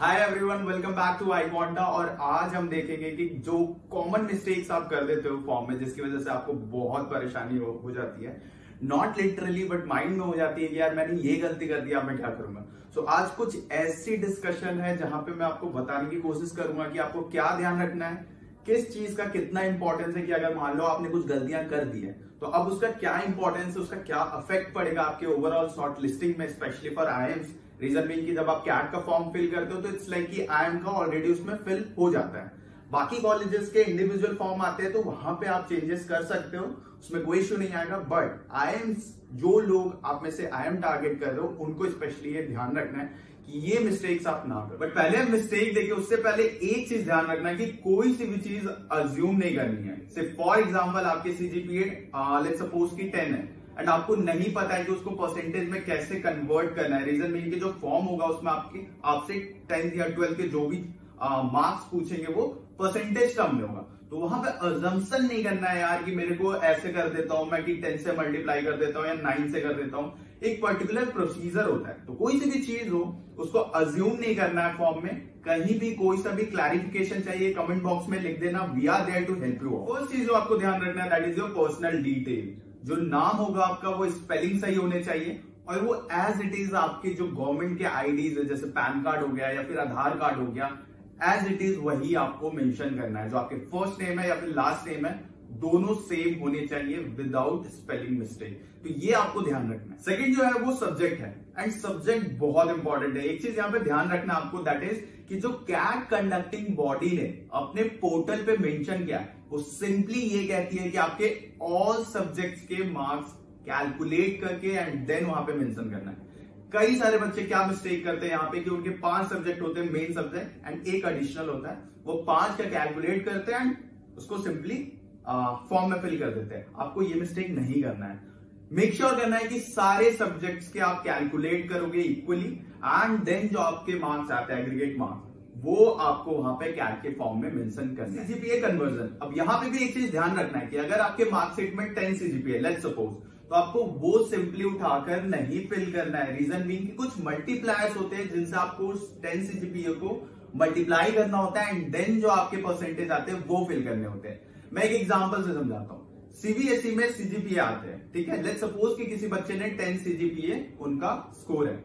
Hi everyone welcome back to iQuanta और आज हम देखेंगे कि जो कॉमन मिस्टेक्स आप कर देते हो फॉर्म में जिसकी वजह से आपको बहुत परेशानी हो, हो जाती है। नॉट लिटरली बट माइंड में हो जाती है कि यार मैंने ये गलती कर दी अब मैं क्या करूँगा? सो so, आज कुछ ऐसी डिस्कशन है जहाँ पे मैं आपको बताने की कोशिश करूँगा कि आपको क्या ध्यान रखना है किस चीज़ का कितना इंपॉर्टेंस है कि अगर मान लो आपने कुछ गलतियाँ कर दी है तो अब उसका क्या इंपॉर्टेंस है, उसका क्या अफेक्ट पड़ेगा आपके ओवरऑल शॉर्ट लिस्टिंग में specially for I AIIMS reason की जब आप कैट का फॉर्म फिल करते हो तो इट्स लाइक कि आई एम का ऑलरेडी उसमें फिल हो जाता है। बाकी कॉलेजेस के इंडिविजुअल फॉर्म आते हैं तो वहाँ पे आप चेंजेस कर सकते हो, उसमें कोई इश्यू नहीं आएगा। बट आई जो लोग आप में से आई एम टारगेट कर रहे हो, उनको स्पेशली ये ध्यान रखना है कि ये मिस्टेक्स आप ना करो। बट पहले मिस्टेक देखिए, उससे पहले एक चीज़ ध्यान रखना कि कोई सी भी चीज़ अज्यूम नहीं करनी है। सिर्फ़ फॉर एग्ज़ाम्पल आपके सीजीपीए लेट सपोज़ की टेन है एंड आपको नहीं पता है कि उसको परसेंटेज में कैसे कन्वर्ट करना है। रीजन मीन के जो फॉर्म होगा उसमें आपके, आपसे टेंथ या ट्वेल्थ के जो भी मार्क्स पूछेंगे वो परसेंटेज कम में होगा। तो वहाँ पे अजम्पन नहीं करना है यार कि मेरे को ऐसे कर देता हूँ, मैं कि टेन से मल्टीप्लाई कर देता हूँ या नाइन से कर देता हूँ। एक पर्टिकुलर प्रोसीजर होता है। तो कोई सी भी चीज़ हो, उसको अज्यूम नहीं करना है फॉर्म में। कहीं भी कोई सा भी क्लैरिफिकेशन चाहिए कमेंट बॉक्स में लिख देना। We are there to help you first चीज़ जो आपको ध्यान रखना है that is your personal detail जो नाम होगा आपका, वो स्पेलिंग सही होने चाहिए। और वो एज इट इज़ आपके जो गवर्नमेंट के आईडीज है, जैसे पैन कार्ड हो गया या फिर आधार कार्ड हो गया एज इट इज़ वही आपको मेंशन करना है। जो आपके फ़र्स्ट नेम है या फिर लास्ट नेम है दोनों सेम होने चाहिए विदाउट स्पेलिंग मिस्टेक तो ये आपको ध्यान रखना है। सेकंड जो है वो सब्जेक्ट है। एंड सब्जेक्ट बहुत इंपॉर्टेंट है। एक चीज़ यहाँ पे ध्यान रखना आपको दैट इज़ कि जो कैट कंडक्टिंग बॉडी ने अपने पोर्टल पे मेंशन किया, वो सिंपली ये कहती है कि आपके ऑल सब्जेक्ट्स के मार्क्स कैलकुलेट करके एंड देन वहाँ पे मेंशन करना है। कई सारे बच्चे क्या मिस्टेक करते हैं यहाँ पे कि उनके पाँच सब्जेक्ट होते हैं मेन सब्जेक्ट एंड एक एडिशनल होता है। वो पाँच का कैलकुलेट करते हैं एंड उसको सिंपली फॉर्म में फिल कर देते हैं। आपको ये मिस्टेक नहीं करना है। मेक श्योर sure करना है कि सारे सब्जेक्ट्स के आप कैलकुलेट करोगे इक्वली एंड देन जो आपके मार्क्स आते हैं एग्रीगेट मार्क्स वो आपको वहाँ पे कैट के फॉर्म में मेंशन करना है। सीजीपीए कन्वर्जन अब यहाँ पे भी एक चीज़ ध्यान रखना है कि अगर आपके मार्कशीट में टेन सीजीपीए लेट सपोज़ तो आपको वो सिंपली उठाकर नहीं फिल करना है। रीजन बीइंग कुछ मल्टीप्लायर्स होते हैं जिनसे आपको टेन सीजीपीए को मल्टीप्लाई करना होता है एंड देन जो आपके परसेंटेज आते हैं, वो फिल करने होते हैं। मैं एक एग्ज़ाम्पल से समझाता हूँ। सीबीएसई e में सीजीपीए आते हैं, ठीक है? लेट सपोज़ कि किसी बच्चे ने टेन सीजीपीए उनका स्कोर है।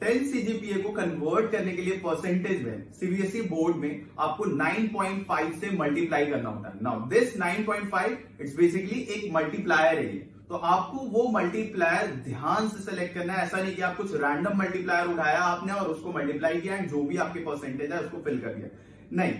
टेन सीजीपीए को कन्वर्ट करने के लिए परसेंटेज में सीबीएसई बोर्ड में आपको 9.5 से मल्टीप्लाई करना होता है। नाउ दिस 9.5 इट्स बेसिकली एक मल्टीप्लायर है तो आपको वो मल्टीप्लायर ध्यान से सेलेक्ट करना है। ऐसा नहीं कि आप कुछ रैंडम मल्टीप्लायर उठाया आपने और उसको मल्टीप्लाई किया एंड जो भी आपके परसेंटेज है उसको फिल कर दिया। नहीं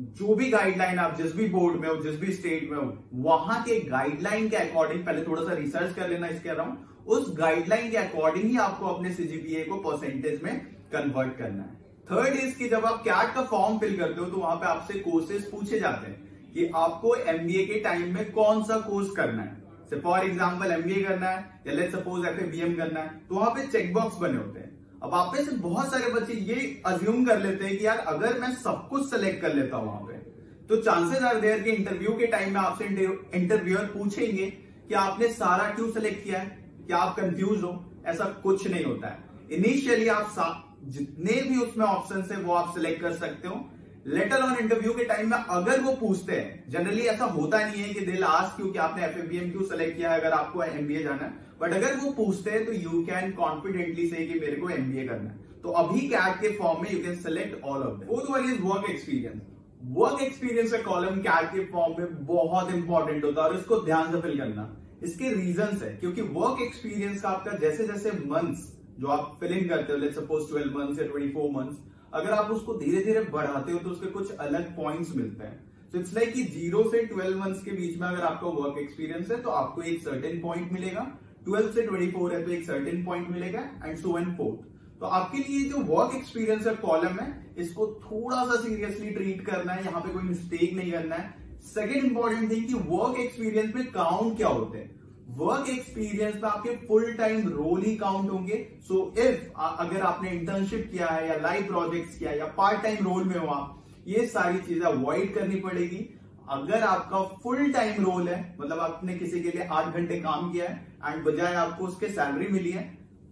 जो भी गाइडलाइन आप जिस भी बोर्ड में हो, जिस भी स्टेट में हो, वहाँ के गाइडलाइन के अकॉर्डिंग पहले थोड़ा सा रिसर्च कर लेना इसके अराउंड उस गाइडलाइन के अकॉर्डिंग ही आपको अपने सीजीपीए को परसेंटेज में कन्वर्ट करना है। थर्ड इज़ कि जब आप कैट का फॉर्म फिल करते हो तो वहाँ पे आपसे कोर्सेज पूछे जाते हैं कि आपको एमबीए के टाइम में कौन सा कोर्स करना है। फॉर एग्ज़ाम्पल एमबीए करना है, या लेट सपोज़ एफ़ करना है तो वहाँ पे चेकबॉक्स बने होते हैं। अब आप में से बहुत सारे बच्चे ये अज्यूम कर लेते हैं कि यार, अगर मैं सब कुछ सेलेक्ट कर लेता हूँ वहाँ पे तो चांसेस आर देयर कि इंटरव्यू के टाइम में आपसे इंटरव्यूअर पूछेंगे कि आपने सारा क्यों सेलेक्ट किया है, क्या आप कंफ्यूज हो? ऐसा कुछ नहीं होता है। इनिशियली आप जितने भी उसमें ऑप्शन है, वो आप सिलेक्ट कर सकते हो। लेटर ऑन इंटरव्यू के टाइम में अगर वो पूछते हैं जनरली ऐसा होता नहीं है कि दिल आज क्यों कि आपने एफ़ क्यों सेलेक्ट किया है, अगर आपको एमबीए जाना है। बट अगर वो पूछते हैं तो यू कैन कॉन्फिडेंटली से कि मेरे को एमबीए करना है। तो अभी कैट के फॉर्म में you can select all of fourth one is work experience work experience का कॉलम कैट के फॉर्म में बहुत इंपॉर्टेंट होता है और इसको ध्यान से फिल करना। इसके रीजन है, क्योंकि वर्क एक्सपीरियंस का आपका जैसे जैसे मंथ्स जो आप फिल इन करते हो लेट सपोज़ ट्वेल्व मंथ्स या ट्वेंटी फोर मंथ्स अगर आप उसको धीरे धीरे बढ़ाते हो तो उसके कुछ अलग पॉइंट्स मिलते हैं। तो इट्स लाइक कि ज़ीरो से ट्वेल्व मंथ्स के बीच में अगर आपका वर्क एक्सपीरियंस है तो आपको एक सर्टेन पॉइंट मिलेगा। ट्वेल्व से ट्वेंटी फोर है तो एक सर्टेन पॉइंट मिलेगा एंड सो एंड फोर्थ तो आपके लिए जो वर्क एक्सपीरियंस है कॉलम है, इसको थोड़ा सा सीरियसली ट्रीट करना है, यहाँ पे कोई मिस्टेक नहीं करना है। सेकेंड इंपॉर्टेंट थिंग कि वर्क एक्सपीरियंस में काउंट क्या होते हैं? वर्क एक्सपीरियंस में आपके फुल टाइम रोल ही काउंट होंगे. सो so, इफ़ अगर आपने इंटर्नशिप किया है या लाइव प्रोजेक्ट्स किया है या पार्ट टाइम रोल में हो आप ये सारी चीज़ें अवॉइड करनी पड़ेगी. अगर आपका फुल टाइम रोल है मतलब आपने किसी के लिए आठ घंटे काम किया है एंड बजाय आपको उसके सैलरी मिली है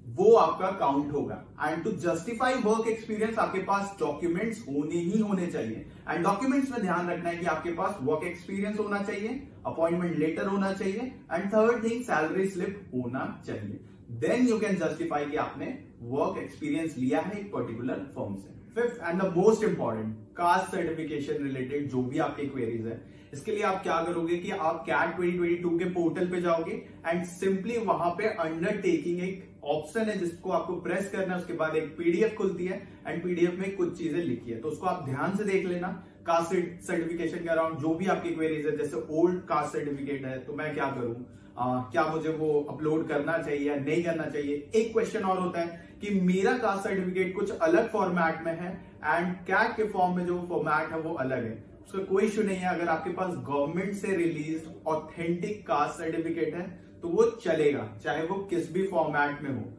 वो आपका काउंट होगा। And to justify work experience आपके पास डॉक्यूमेंट्स होने ही होने चाहिए। एंड डॉक्यूमेंट्स में ध्यान रखना है कि आपके पास वर्क एक्सपीरियंस होना चाहिए अपॉइंटमेंट लेटर होना चाहिए and third thing salary slip होना चाहिए। देन यू कैन जस्टिफाई कि आपने वर्क एक्सपीरियंस लिया है एक पर्टिकुलर फॉर्म से। Fifth and the most important caste certification related जो भी आपके क्वेरीज है, इसके लिए आप क्या करोगे कि आप कैट 2022 के पोर्टल पे जाओगे एंड सिंपली वहाँ पे अंडरटेकिंग एक ऑप्शन है जिसको आपको प्रेस करना है उसके बाद एक पीडीएफ खुलती है एंड पीडीएफ में कुछ चीज़ें लिखी है। तो उसको आप ध्यान से देख लेना। कास्ट सर्टिफिकेशन के अराउंड जो भी आपकी क्वेरीज है जैसे ओल्ड कास्ट सर्टिफिकेट है तो मैं क्या करूँ? आ, क्या मुझे वो अपलोड करना चाहिए या नहीं करना चाहिए? एक क्वेश्चन और होता है कि मेरा कास्ट सर्टिफिकेट कुछ अलग फॉर्मेट में है एंड कैट के फॉर्म में जो फॉर्मेट है वो अलग है। उसका कोई इश्यू नहीं है। अगर आपके पास गवर्नमेंट से रिलीज़ ऑथेंटिक कास्ट सर्टिफिकेट है तो वो चलेगा, चाहे वो किस भी फॉर्मेट में हो।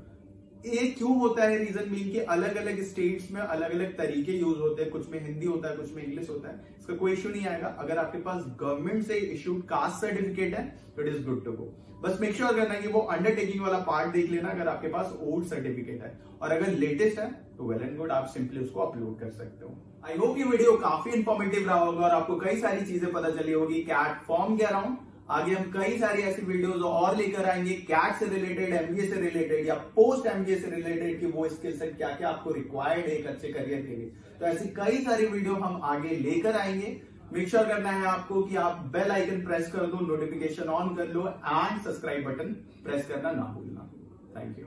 ये क्यों होता है रीजन मीन कि अलग अलग स्टेट्स में अलग अलग तरीके यूज़ होते हैं। कुछ में हिंदी होता है, कुछ में इंग्लिश होता है। इसका कोई इश्यू नहीं आएगा। अगर आपके पास गवर्नमेंट से इश्यूड कास्ट सर्टिफिकेट है तो it is good to go बस मेक श्योर करना कि वो अंडरटेकिंग वाला पार्ट देख लेना अगर आपके पास ओल्ड सर्टिफिकेट है। और अगर लेटेस्ट है तो वेल एंड गुड आप सिंपली उसको अपलोड कर सकते हो। आई होप ये वीडियो काफ़ी इन्फॉर्मेटिव रहा होगा और आपको कई सारी चीज़ें पता चली होगी। कैट फॉर्म के अराउंड आगे हम कई सारी ऐसी वीडियोस और लेकर आएँगे कैट से रिलेटेड एमबीए से रिलेटेड या पोस्ट एमबीए से रिलेटेड कि वो स्किल सेट क्या क्या आपको रिक्वायर्ड है एक अच्छे करियर के लिए। तो ऐसी कई सारी वीडियो हम आगे लेकर आएँगे। मेक श्योर sure करना है आपको कि आप बेल आइकन प्रेस कर दो नोटिफिकेशन ऑन कर लो एंड सब्सक्राइब बटन प्रेस करना ना भूलना। Thank you